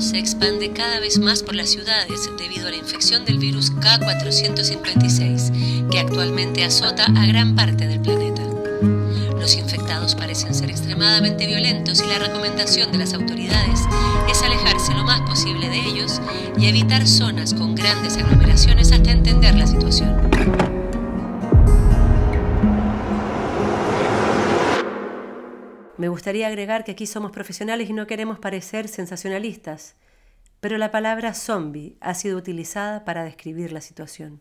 se expande cada vez más por las ciudades debido a la infección del virus K456, que actualmente azota a gran parte del planeta. Los infectados parecen ser extremadamente violentos y la recomendación de las autoridades es alejarse lo más posible de ellos y evitar zonas con grandes aglomeraciones hasta entender la situación. Me gustaría agregar que aquí somos profesionales y no queremos parecer sensacionalistas, pero la palabra zombie ha sido utilizada para describir la situación.